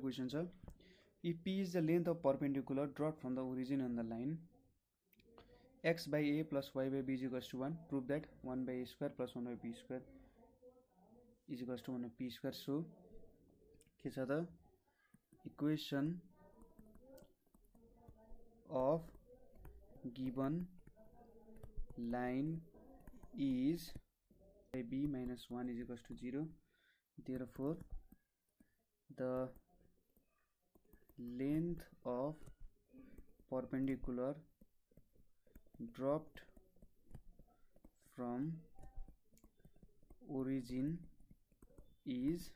Question छ. If p is the length of perpendicular drawn from the origin on the line x by a plus y by b equals to one prove that one by a square plus one by b square equals to one p square so के छ त? Equation of given line is by b minus 1 is equals to 0 therefore the length of perpendicular dropped from origin is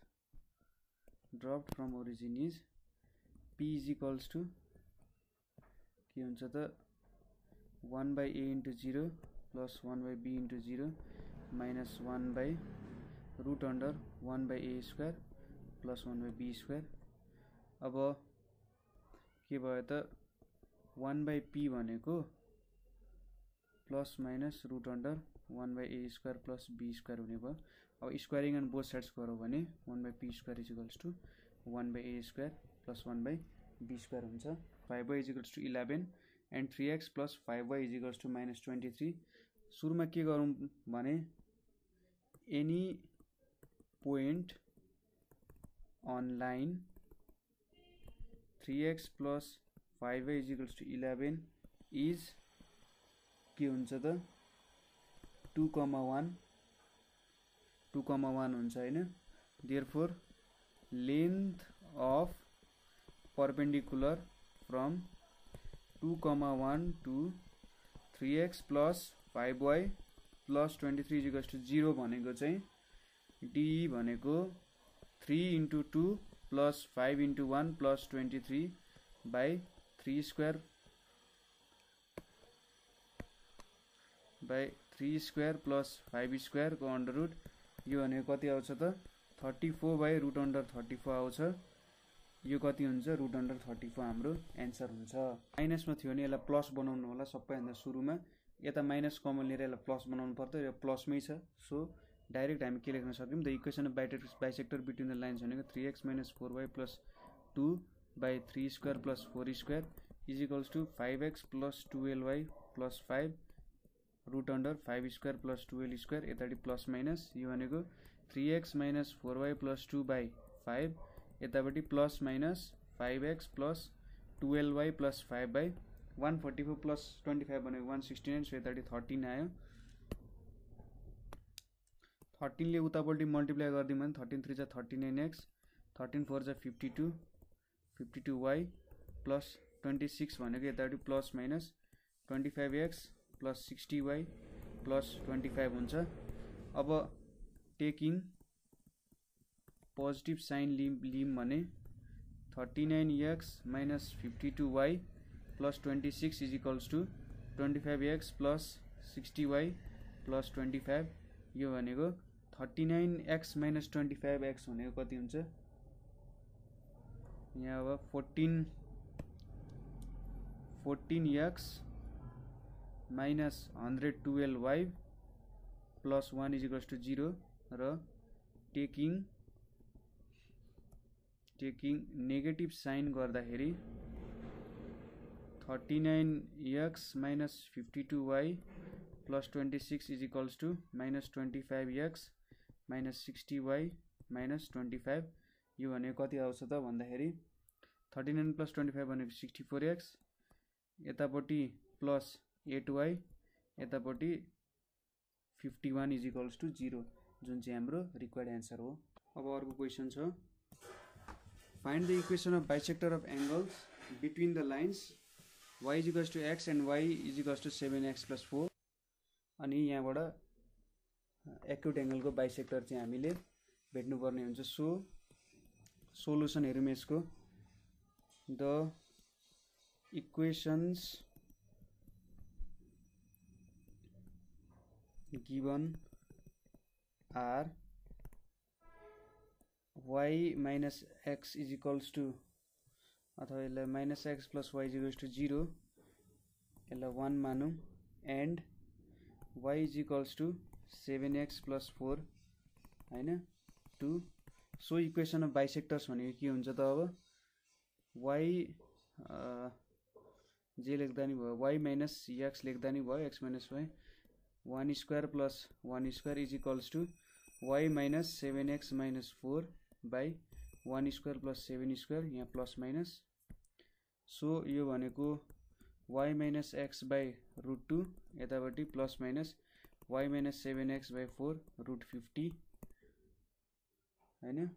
dropped from origin is p is equals to के हुन्छ त one by a into zero plus one by b into zero minus one by root under one by a square plus one by b square अब के भयो त? One by p भनेको plus minus root under one by a square plus b square हुने भयो। अब squaring and both sides गरौँ भने one by p square equals to one by a square plus one by b square हुन्छ। Five y equals to eleven and three x plus five y equals to minus twenty three सुरुमा के गरौँ भने any point on line three x plus five y equals to eleven is के हुन्छ त? Two comma one two comma one हुन्छ होइन? Therefore length of perpendicular from two comma one to three x plus five y plus twenty three equals to zero भनेको चाहिँ D भनेको three into two plus five into one plus twenty three by three square by three square plus five स्क्वायरको under root यो भनेको कति आउँछ त thirty four by root under thirty four आउँछ। यो कति हुन्छ? रुट अन्डर थर्टी फोर हाम्रो एन्सर हुन्छ। माइनसमा थियो भने यसलाई प्लस बनाउनु होला सबैभन्दा सुरुमा। यता माइनस कमन लिएर यसलाई प्लस बनाउनु पर्छ यो प्लसमै छ। सो डाइरेक्ट हामी के लेख्न सक्यौँ? The equation of bisects bisector between the lines भनेको three x minus four y plus two by three square plus four square equals to five x plus twelve y plus five root under five square plus twelve square यतापट्टि plus minus यो भनेको three x minus four y plus two by five यतापट्टि plus minus five x plus twelve y plus five by one forty four plus twenty five भनेको one sixty nine so यतापट्टि thirteen आयो। थर्टिनले उतापट्टि multiply गरिदिउँ भने thirteen three जा thirty nine x thirteen four जा fifty two fifty two y plus twenty six भनेको यतापट्टि plus minus twenty five x plus sixty y plus twenty five हुन्छ। अब टेकिङ पोजिटिभ साइन लिम लिम भने thirty nine x minus fifty two y plus twenty six is equals to twenty five x plus sixty y plus twenty five यो भनेको thirty nine x minus twenty five x भनेको कति हुन्छ? यहाँ अब fourteen fourteen x minus hundred twelve y plus one is equals to zero र taking taking negative sign गर्दाखेरि thirty nine x minus fifty two y plus twenty six is equals to minus twenty five x minus sixty y minus twenty five. यो भनेको कति आउँछ त भन्दाखेरि thirty nine plus twenty five भनेको sixty four x. यतापट्टि plus eight y यतापट्टि fifty one is equals to zero जुन चाहिँ हाम्रो रिक्वायर्ड एन्सर हो। अब अर्को क्वेसन छ। Find the equation of bisector of angles between the lines y equals to x and y equals to seven x plus four अनि यहाँबाट acute एङ्गलको bisector चाहिँ हामीले भेट्नुपर्ने हुन्छ सो सोल्युसन हेरौँ यसको। The equations given are y minus x is equals to अथवा यसलाई minus x plus y equals to zero यसलाई वान मानौँ। And y is equals to seven x plus four होइन? Two. So equation of bisectors भनेको के हुन्छ त अब? वाइ जे लेख्दा नि भयो वाइ माइनस एक्स लेख्दा नि भयो x minus y one square plus one square is equals to y minus seven x minus four by one square plus seven square यहाँ प्लस माइनस सो यो भनेको y minus x by root two यतापट्टि plus minus y minus seven x by four root fifty होइन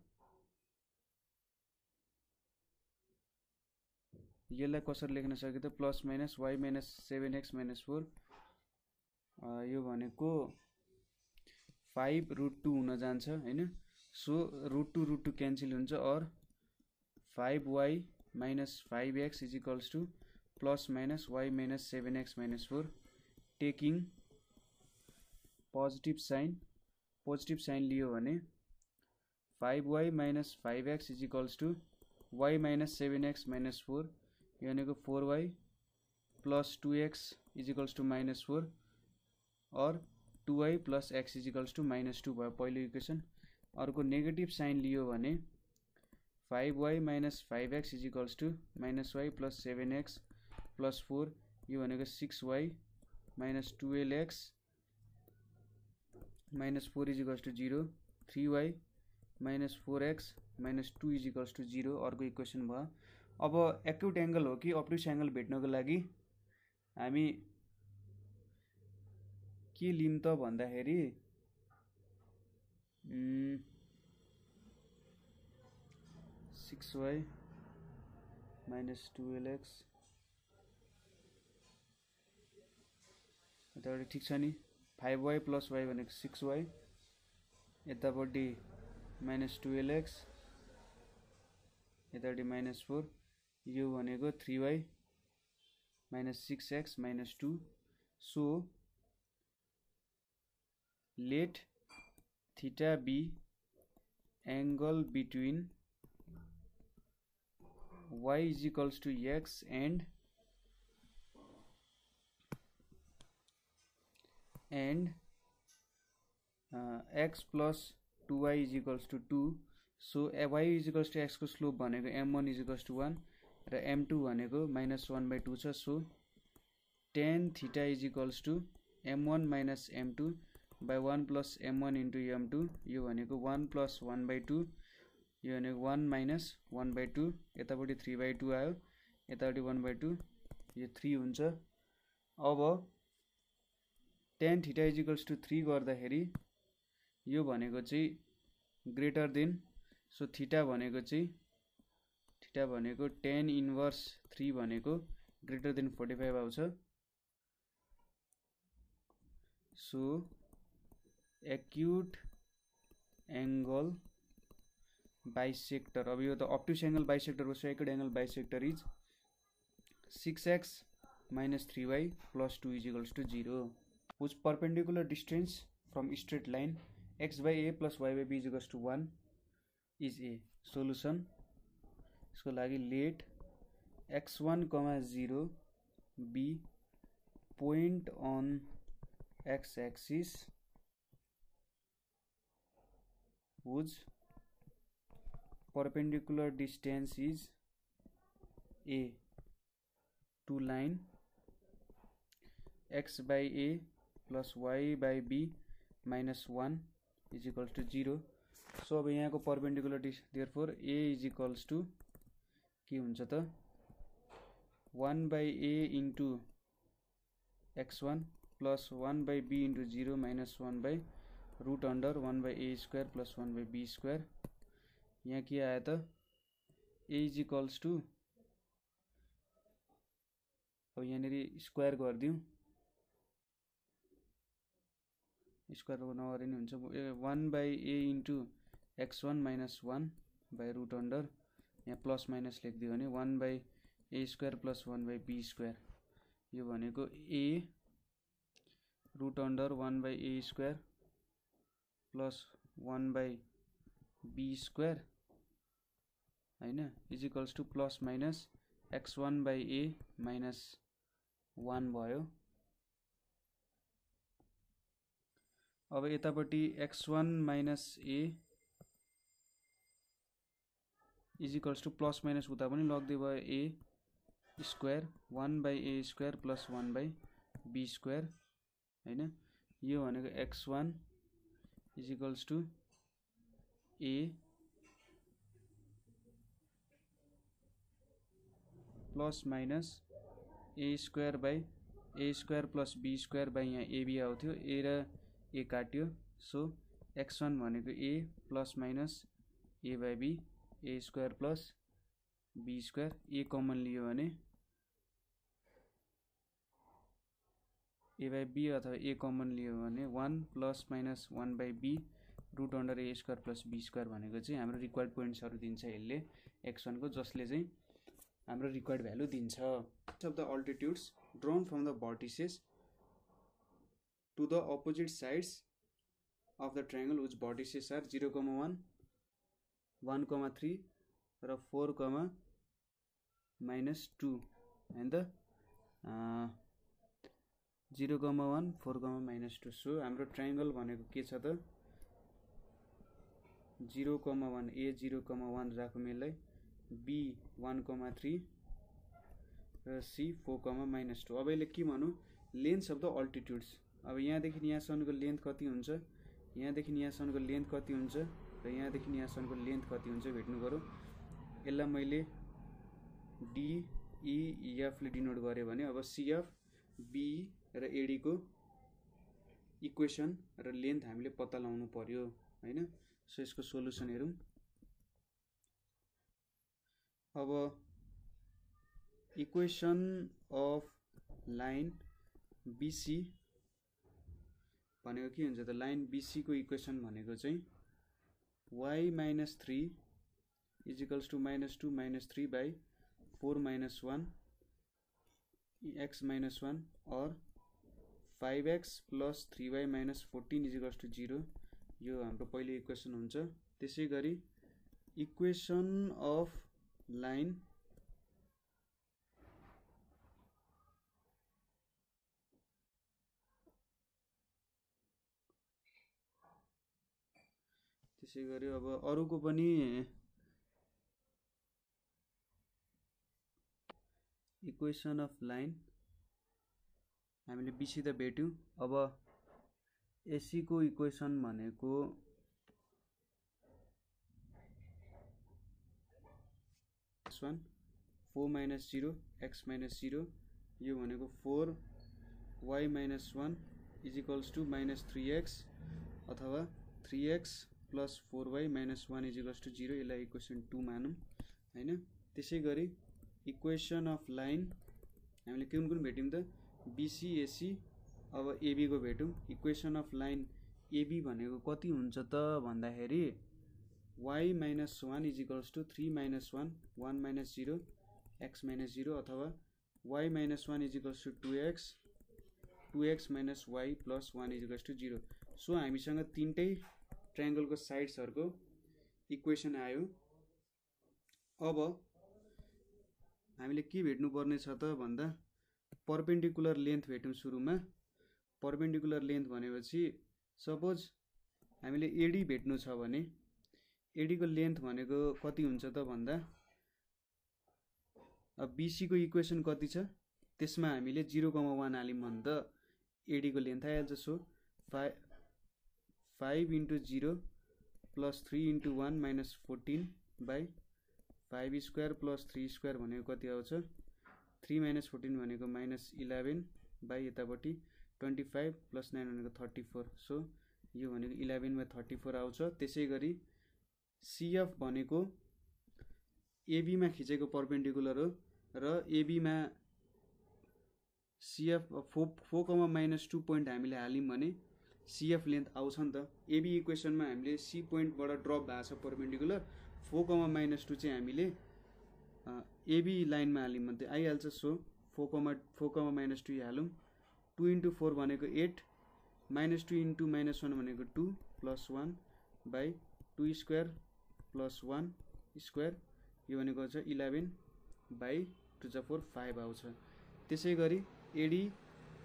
यसलाई कसरी लेख्न सकियो त plus minus y minus seven x minus four यो भनेको फाइभ रुट टू हुन जान्छ होइन? So root two root two cancel हुन्छ or five y minus five x is equals to plus minus y minus seven x minus four taking positive sign positive sign लियो भने five y minus five x is equals to y minus seven x minus four यो भनेको four y plus two x equals to minus four or two y plus x equals to minus two भयो पहिलो equation अर्को negative sign लियो भने five y minus five x equals to minus y plus seven x plus four यो भनेको six y minus twelve x minus four equals to zero three y minus four x minus two equals to zero अर्को equation भयो अब acute angle हो कि optics angle भेट्नको लागि हामी के लिम त भन्दाखेरि six y minus twelve x यतापट्टि ठिक छ नि? फाइभ वाइ प्लस वाइ भनेको सिक्स वाइ यतापट्टि माइनस टुवेल्भ एक्स यतापट्टि माइनस फोर यो भनेको three y minus six x minus two. So let theta be angle between y is equals to x and and uh, x plus 2y is equals to 2 so y is equals to को slope भनेको m1 is equals to 1 र m two भनेको minus one by two छ। So tan theta is equals to m one minus m two by one plus m one into m two यो भनेको one plus one by two यो भनेको one minus one by two यतापट्टि three by two आयो। यतापट्टि one by two यो three हुन्छ। अब tan theta equals to three गर्दाखेरि यो भनेको चाहिँ ग्रेटर देन सो थिटा भनेको चाहिँ थिटा भनेको टेन इन्भर्स थ्री भनेको ग्रेटर देन फोर्टी फाइभ आउँछ। सो एक्युट एङ्गल बाइसेक्टर अब यो त अप्टिस एङ्गल बाइसेक्टर हो acute angle bisector is six x minus three y plus two equals to zero which perpendicular distance from straight line x by a plus y by b is equals to 1 is a solution यसको लागि let x one comma zero be point on x axis whose perpendicular distance is a to line x by a plus y by b minus 1 is equals to 0 so अब यहाँको perpendicular dish therefore a is equals to के हुन्छ त? One by a into x one plus one by b into zero minus one by root under one by a square plus one by b square यहाँ के आयो त? A is equals to अब यहाँनिर square गरिदिउँ। Square नगरे नि हुन्छ। One by a into x one minus one by root under यहाँ प्लस माइनस लेखिदियो भने one by a square plus one by b square यो भनेको a root under one by a square plus one by b square होइन? Equals to plus minus x one by a minus one भयो। अब यतापट्टि x one minus a equals to plus minus उता पनि लग्दै भयो a square one by a square plus one by b square होइन? यो भनेको x one equals to a plus minus a square by a square plus b square by यहाँ AB आउँथ्यो। A र ए काट्यो। सो एक्स वान भनेको a plus minus a by b a square plus b square. A common लियो भने a by b अथवा a common लियो भने one plus minus one by b root under a square plus b square भनेको चाहिँ हाम्रो required पोइन्ट्सहरू दिन्छ यसले। X वानको जसले चाहिँ हाम्रो रिक्वायर्ड भ्यालु दिन्छ। Of the altitudes drawn from the vertices to the opposite sides of triangle which vertices are zero comma one one comma three र फोर कमा माइनस टू होइन त zero comma one four comma minus two so हाम्रो triangle भनेको के छ त? Zero comma one A zero comma one राखौँ यसलाई बी वान कमा थ्री र C four comma minus two अब यसले के भनौँ लेन्थ अफ द अल्टिट्युड्स अब यहाँदेखि यहाँसम्मको लेन्थ कति हुन्छ? यहाँदेखि यहाँसम्मको लेन्थ कति हुन्छ? र यहाँदेखि यहाँसम्मको लेन्थ कति हुन्छ भेट्नु पऱ्यो यसलाई मैले डिइएफले डिनोट गरेँ भने अब सिएफ बी र एडीको इक्वेसन र लेन्थ हामीले पत्ता लगाउनु पर्यो होइन? सो यसको सोल्युसन हेरौँ। अब इक्वेसन अफ लाइन बिसी भनेको के हुन्छ त लाइन बिसीको इक्वेसन भनेको चाहिँ y minus three equals to minus two minus three by four minus one x minus one or five x plus three y minus fourteen equals to zero यो हाम्रो पहिलो इक्वेसन हुन्छ। त्यसै गरी इक्वेसन अफ लाइन त्यसै गरी अब अरूको पनि इक्वेसन अफ लाइन हामीले बिसी त भेट्यौँ। अब एसीको इक्वेसन भनेको one four minus zero x minus zero यो भनेको four y minus one equals to minus three x अथवा three x plus four y minus one equals to zero यसलाई इक्वेसन टू मानौँ होइन? त्यसै गरी इक्वेसन अफ लाइन हामीले कुन कुन भेट्यौँ त? बिसिएसी अब एबीको भेटौँ इक्वेसन अफ लाइन एबी भनेको कति हुन्छ त भन्दाखेरि y minus one equals to three minus one one minus zero x minus zero अथवा y minus one equals to two x two x minus y plus one equals to zero. So हामीसँग तिनटै ट्राइङ्गलको साइड्सहरूको equation आयो। अब हामीले के भेट्नुपर्ने छ त भन्दा पर्पेन्डिकुलर लेन्थ भेट्यौँ सुरुमा। पर्पेन्डिकुलर लेन्थ भनेपछि सपोज हामीले एडी भेट्नु छ भने एडीको लेन्थ भनेको कति हुन्छ त भन्दा अब बिसीको इक्वेसन कति छ? त्यसमा हामीले जिरो कमा वान हाल्यौँ भने त एडीको लेन्थ आइहाल्छ। So five five into zero plus three into one minus fourteen by five square plus three square भनेको कति आउँछ? थ्री माइनस फोर्टिन भनेको माइनस इलेभेन बाई यतापट्टि ट्वेन्टी फाइभ प्लस नाइन भनेको थर्टी फोर सो यो भनेको eleven by thirty four आउँछ। त्यसै गरी सिएफ भनेको एबीमा खिचेको पर्पेन्डिकुलर हो र एबीमा सिएफ फो फोकमा माइनस टू पोइन्ट हामीले हाल्यौँ भने सिएफ लेन्थ आउँछ नि त। एबी इक्वेसनमा हामीले सी पोइन्टबाट ड्रप भएको छ पर्पेन्डिकुलर फोकमा माइनस टू चाहिँ हामीले एबी लाइनमा हाल्यौँ भने त आइहाल्छ सो फोकमा फोकमा माइनस टू हालौँ। टू इन्टु फोर भनेको eight minus two into minus one भनेको two plus one by two square plus one square यो भनेको छ इलेभेन बाई टू जा फोर फाइभ आउँछ। त्यसै गरी एडी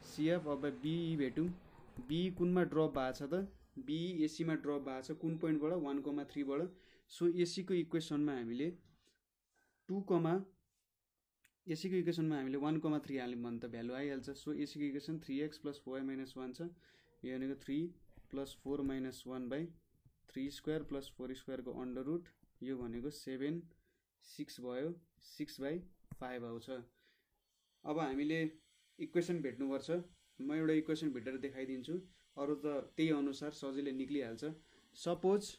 सिएफ अब बिई भेटौँ। बिई कुनमा ड्रप भएको छ त? बिई एसीमा ड्रप भएको छ कुन पोइन्टबाट? वान कोमा थ्रीबाट। सो एसीको इक्वेसनमा हामीले टु कमा एसीको इक्वेसनमा हामीले वान कमा थ्री हाल्यौँ भने त भ्यालु आइहाल्छ। So एसीको equation three x plus four minus one छ। यो भनेको three plus four minus one by three square plus four स्क्वायरको under root यो भनेको सेभेन सिक्स भयो सिक्स बाई फाइभ आउँछ। अब हामीले इक्वेसन भेट्नुपर्छ। म एउटा इक्वेसन भेटेर देखाइदिन्छु। अरू त त्यही अनुसार सजिलै निक्लिहाल्छ। सपोज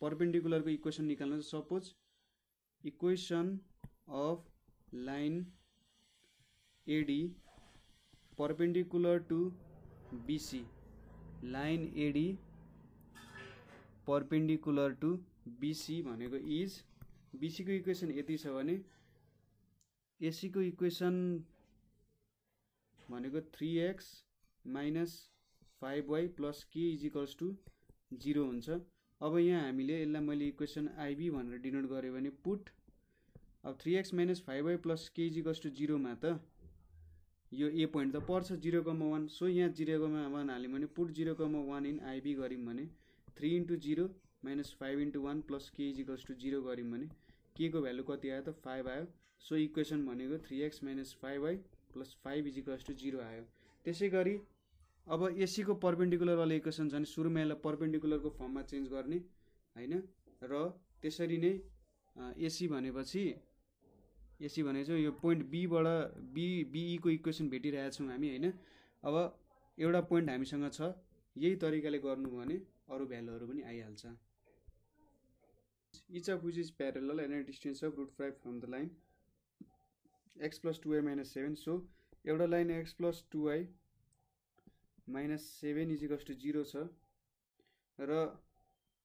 पर्पेन्डिकुलरको इक्वेसन निकाल्नु suppose equation of line AD perpendicular to BC line AD perpendicular to BC भनेको इज बिसीको इक्वेसन यति छ भने एसीको इक्वेसन भनेको three x minus five y plus k equals to zero हुन्छ। अब यहाँ हामीले यसलाई मैले इक्वेसन आइबी भनेर डिनोट गरेँ भने पुट। अब three x minus five y plus k equals to जिरोमा त यो ए पोइन्ट त पर्छ जिरो कमा वान। सो यहाँ जिरो कमा वान हाल्यौँ भने put zero comma one in IB गऱ्यौँ भने three into zero minus five into one plus k equals to zero गऱ्यौँ भने के को भ्यालु कति आयो त फाइभ आयो। सो इक्वेसन भनेको three x minus five y plus five equals to zero आयो। त्यसै गरी अब एसीको पर्पेन्डिकुलरवाला इक्वेसन छ भने सुरुमा यसलाई पर्पेन्डिकुलरको फर्ममा चेन्ज गर्ने होइन? र त्यसरी नै एसी भनेपछि एसी भने चाहिँ यो पोइन्ट बीबाट बी बिईको इक्वेसन भेटिरहेको छौँ हामी होइन? अब एउटा पोइन्ट हामीसँग छ यही तरिकाले गर्नु भने अरू भ्यालुहरू पनि आइहाल्छ। each of which is parallel and a distance of root 5 from the line x plus 2i minus 7 so एउटा line x plus 2i minus seven equals to zero छ। र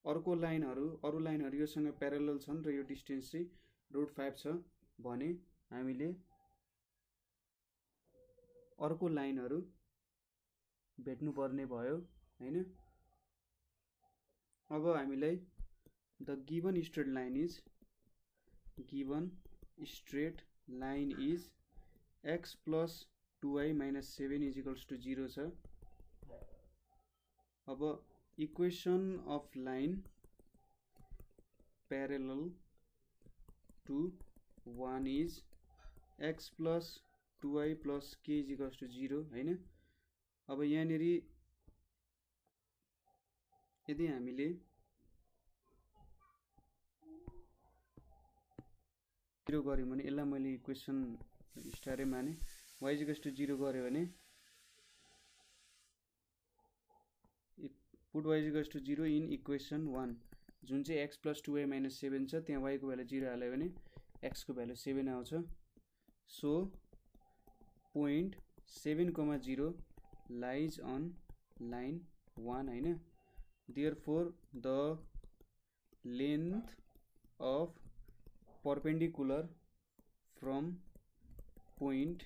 अर्को लाइनहरू अरू लाइनहरू योसँग प्यारल छन् र यो डिस्टेन्स चाहिँ रुट फाइभ छ भने हामीले अर्को लाइनहरू भेट्नुपर्ने भयो होइन? अब हामीलाई the given straight line is given line is x plus two y minus seven equals to zero छ। अब equation of line parallel to one is x plus two y plus k equals to zero होइन? अब यहाँनिर यदि हामीले zero गऱ्यौँ भने यसलाई मैले इक्वेसन स्टारै माने। वाइजिकस टु जिरो गऱ्यो भने put वाइजिकस to zero in equation one जुन चाहिँ x plus two y minus seven छ त्यहाँ वाइको भ्यालु जिरो हाल्यो भने एक्सको भ्यालु सेभेन आउँछ। So point seven comma zero lies on line one होइन? Therefore the length of perpendicular from point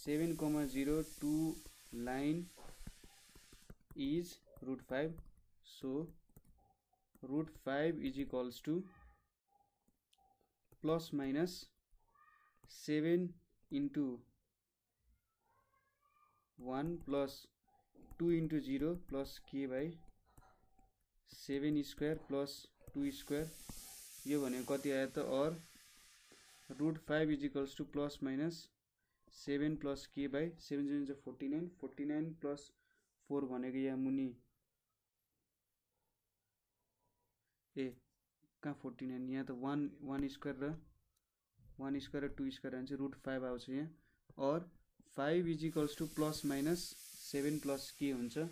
7 comma 0 to line is root 5 so root 5 is equals to plus minus 7 into 1 plus 2 into 0 plus k by 7 square plus 2 square यो भनेको कति आयो त? Or root five equals to plus minus seven plus k by seven seven चाहिँ forty nine forty nine plus four भनेको यहाँ मुनि। ए कहाँ फोर्टी नाइन यहाँ त वान वान स्क्वायर र वान स्क्वायर र टू स्क्वायर भने चाहिँ रुट फाइभ आउँछ यहाँ। Or five equals to plus minus seven plus k हुन्छ।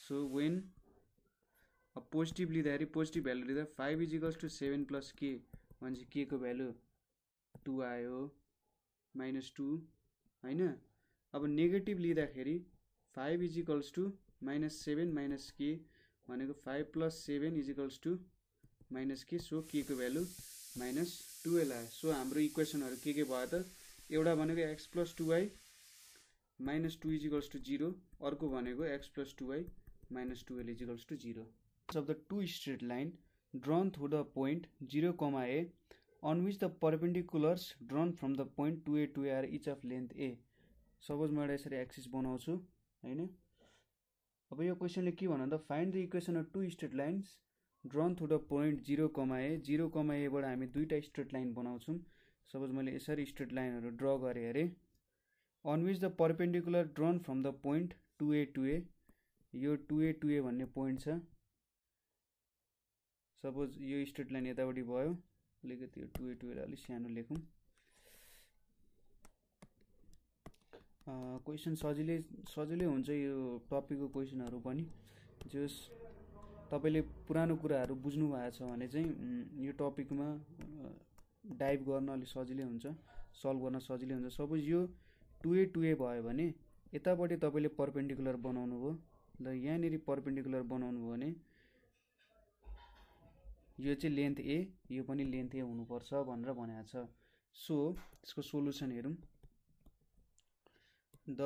सो वेन अब पोजिटिभ लिँदाखेरि पोजिटिभ भ्यालु लिँदा five equals to seven plus k भनेपछि के को भ्यालु टु आयो। माइनस टू होइन? अब नेगेटिभ लिँदाखेरि five equals to minus seven minus k भनेको five plus seven equals to minus k so k को भ्यालु माइनस टुवेल्भ आयो। सो हाम्रो इक्वेसनहरू के के भयो त? एउटा भनेको x plus two y minus two equals to zero अर्को भनेको x plus two y minus twelve equals to zero of the two straight line drawn through the point 0 comma a on which the perpendiculars drawn from the point 2a to a are each of length a. Suppose म एउटा यसरी axis बनाउँछु होइन? अब यो क्वेसनले के भन्नु त find the equation of two straight lines drawn through the point zero comma a zero comma एबाट हामी दुईवटा स्ट्रेट लाइन बनाउँछौँ। सपोज मैले यसरी स्ट्रेट लाइनहरू ड्र गरेँ are on which the perpendicular drawn from the point two a two a यो two a to a भन्ने point छ। सपोज यो स्ट्रेट लाइन यतापट्टि भयो अलिकति यो टु ए टु एलाई अलिक सानो लेखौँ। क्वेसन सजिलै सजिलै हुन्छ यो टपिकको क्वेसनहरू पनि। जस तपाईँले पुरानो कुराहरू बुझ्नु भएको छ भने चाहिँ यो टपिकमा डाइभ गर्न अलिक सजिलै हुन्छ सल्भ गर्न सजिलै हुन्छ। सपोज यो टु ए टु ए भयो भने यतापट्टि तपाईँले पर्पेन्डिकुलर बनाउनु भयो ल यहाँनिर पर्पेन्डिकुलर बनाउनु भयो भने यो चाहिँ लेन्थ ए यो पनि लेन्थ ए हुनुपर्छ भनेर भनेको छ। सो यसको सोल्युसन हेरौँ। The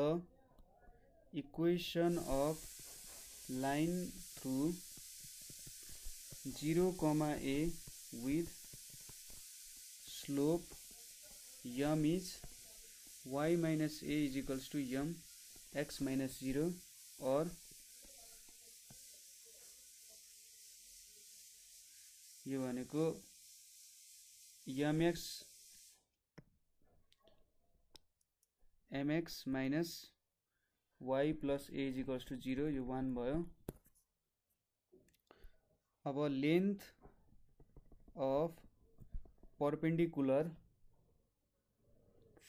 equation of line through zero comma a with slope m is y minus a equals to m x minus zero or यो भनेको mx mx minus y plus a is equals to zero यो one भयो। अब length of perpendicular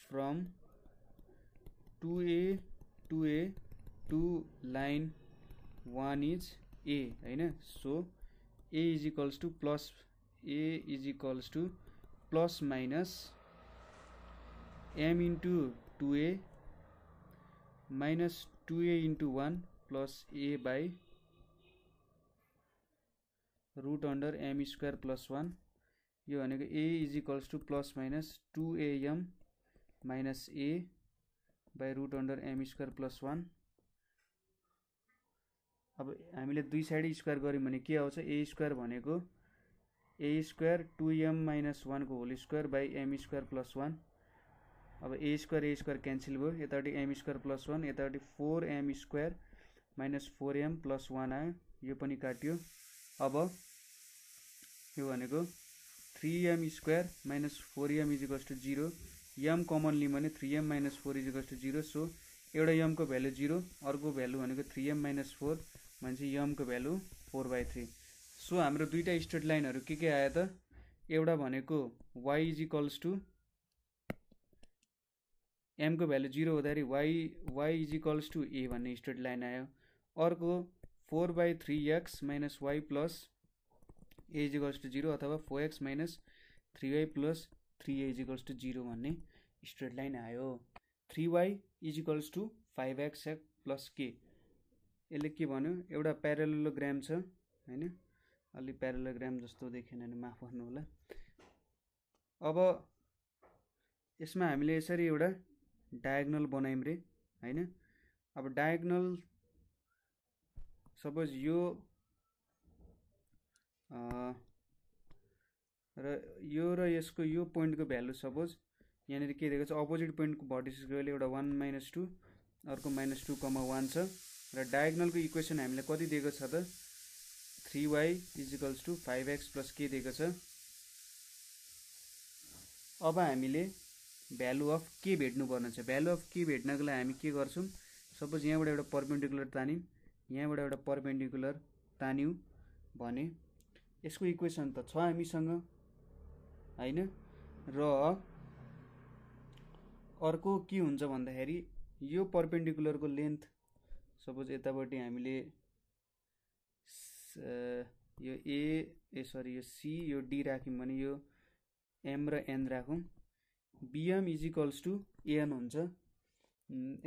from two a two a to line one is a होइन? So a is equals to plus a is equals to plus minus m into two a minus two a into one plus a by root under m square plus one यो भनेको a is equals to plus minus two a m minus a by root under m square plus one अब हामीले दुई side square गऱ्यौँ भने के आउँछ? A square भनेको a square two m minus वानको whole square by m square plus one. अब a square a square cancel भयो। यतापट्टि एम स्क्वायर प्लस वान यतापट्टि four m square minus four m plus one आयो। यो पनि काट्यो। अब यो भनेको three m square minus four m equals to zero. M common लियौँ भने three m minus four equals to zero. So एउटा एमको भ्यालु जिरो अर्को भ्यालु भनेको थ्री एम माइनस फोर। भनेपछि एमको value four by three. So हाम्रो दुईवटा straight लाइनहरू के के आयो त? एउटा भनेको वाइ इजिकल्स टु एमको भ्यालु जिरो हुँदाखेरि y y is equals to a भन्ने स्ट्रेट लाइन आयो। अर्को four by three x minus y plus a is equals to zero अथवा four x minus three y plus three a is equals to zero भन्ने straight line आयो। Three y is equals to five x x plus k यसले के भन्यो? एउटा प्यारेलोग्राम छ होइन? अलिक प्यारेलोग्राम जस्तो देखेन भने माफ गर्नु होला अब यसमा हामीले यसरी एउटा डायगनल बनायौँ रे होइन? अब डायगनल सपोज यो र यो र यसको यो पोइन्टको भ्यालु सपोज यहाँनिर के दिएको छ? अपोजिट पोइन्टको भर्टिसिसको भ्यालु एउटा वान माइनस टू अर्को माइनस टू कमा वान छ। र डायगनलको इक्वेसन हामीलाई कति दिएको छ त? Three y equals to five x plus k दिएको छ? अब हामीले भ्यालु अफ के भेट्नुपर्ने छ? भ्यालु अफ के भेट्नको लागि हामी के गर्छौँ? सपोज यहाँबाट एउटा पर्पेन्डिकुलर तान्यौँ। यहाँबाट एउटा पर्पेन्डिकुलर तान्यौँ भने यसको इक्वेसन त छ हामीसँग होइन? र अर्को के हुन्छ भन्दाखेरि यो पर्पेन्डिकुलरको लेन्थ सपोज यतापट्टि हामीले यो ए ए सरी यो सी यो डी राख्यौँ भने यो एम र एन राखौँ। बिएम इजिकल्स टु एएन हुन्छ।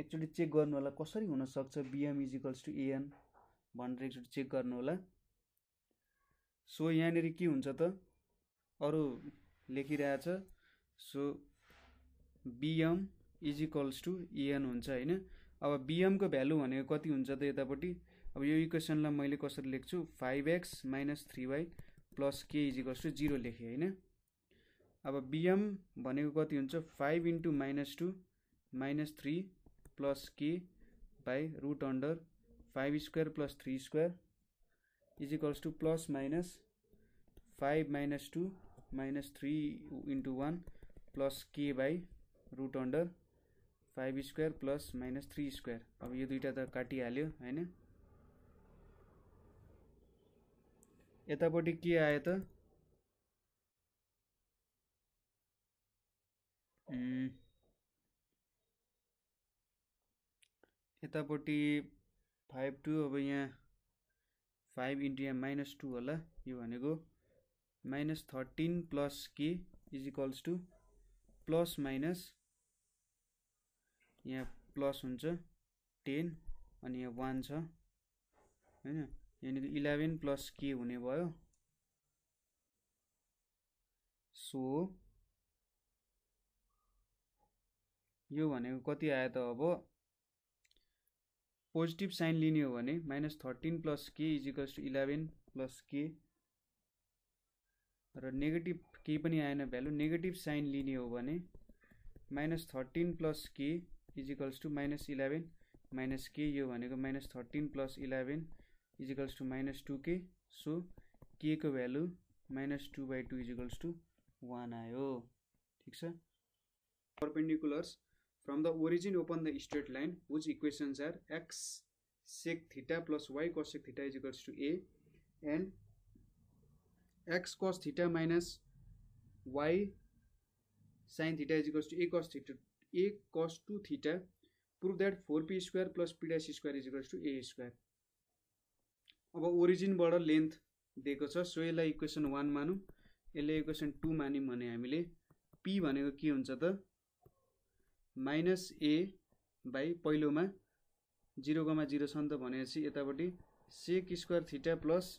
एकचोटि चेक गर्नु होला कसरी हुनसक्छ बिएम इजिकल्स टु एएन भनेर एकचोटि चेक गर्नु होला। सो यहाँनिर के हुन्छ त? अरू लेखिरहेछ so BM equals to AN हुन्छ होइन? अब बिएमको भ्यालु भनेको कति हुन्छ त यतापट्टि? अब यो इक्वेसनलाई मैले कसरी लेख्छु? Five x minus three y plus k equals to zero लेखेँ होइन? अब बिएम भनेको कति हुन्छ? Five into minus two minus three plus k by root under five square plus three square equals to plus minus five minus two minus three into one plus k by root under five square plus minus three square. अब यो दुइटा त काटिहाल्यो होइन? यतापट्टि के आयो त? यतापट्टि फाइभ टू अब यहाँ फाइभ इन्टु यहाँ माइनस टू होला यो भनेको। Minus thirteen plus k is equals to plus minus यहाँ प्लस हुन्छ टेन अनि यहाँ वान छ होइन? यहाँनिर इलेभेन प्लस के हुने भयो? सो यो भनेको कति आयो त अब? पोजिटिभ साइन लिने हो भने minus thirteen plus k equals to eleven plus k? र नेगेटिभ केही पनि आएन भ्यालु नेगेटिभ साइन लिने हो भने minus thirteen plus K equals to minus eleven minus K यो भनेको minus thirteen plus eleven equals to minus two K so K को value minus two by two equals to one आयो ठिक छ perpendiculars from the origin upon the straight line whose equations are x sec theta plus y cos sec theta is equals to a and x cos theta minus y sin theta is equals to a cos 2 theta prove that 4p square plus p dash square is equals to a square. अब ओरिजिनबाट length दिएको छ so यसलाई equation one मानौँ। यसले equation two मान्यौँ भने हामीले P भनेको के हुन्छ त? माइनस ए बाई पहिलोमा जिरोकोमा जिरो छ नि त भनेपछि यतापट्टि sec square theta plus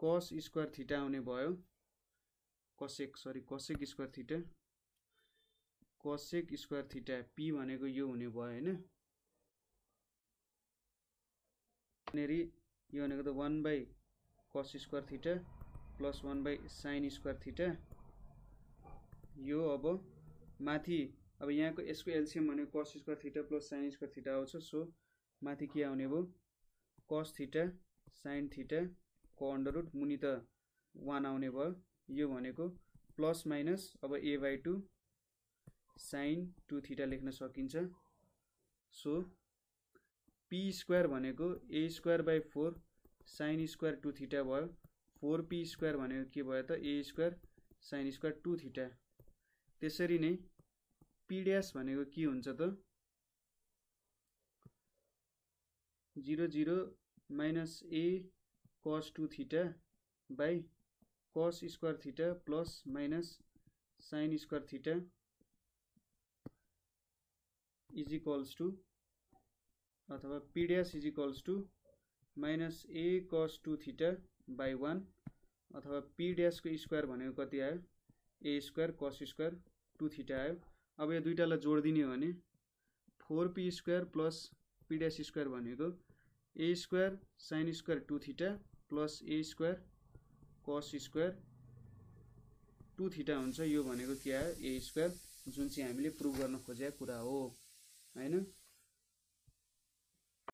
cos square theta आउने भयो। Cosec sorry cosec square theta cosec square theta P भनेको यो हुने भयो होइन। यहाँनिर यो भनेको त one by cos square theta plus one by sine square theta यो अब माथि अब यहाँको यसको एलसिएम भनेको cos square theta plus sine square theta आउँछ सो माथि के आउने भयो? कस थिटा साइन थिटा को अन्डर रुट मुनि त वान आउने भयो। यो भनेको प्लस माइनस अब A by two sine two theta लेख्न सकिन्छ। सो पी स्क्वायर भनेको A square by four sine square two theta भयो। फोर पी स्क्वायर भनेको के भयो त? A square sine square two theta त्यसरी नै पी भनेको के हुन्छ त? Zero zero minus A cos two theta by cos square theta plus minus sine square theta is equals to अथवा P dash is equals to minus A cos two theta by one अथवा P ड्यासको square भनेको कति आयो? A square cos square two theta आयो। अब यो दुइटालाई जोडिदिने हो भने four P square plus P dash square भनेको A square sine square two theta plus A square cos square two theta हुन्छ। यो भनेको के आयो? ए स्क्वायर जुन चाहिँ हामीले प्रुभ गर्न खोजेको कुरा हो। होइन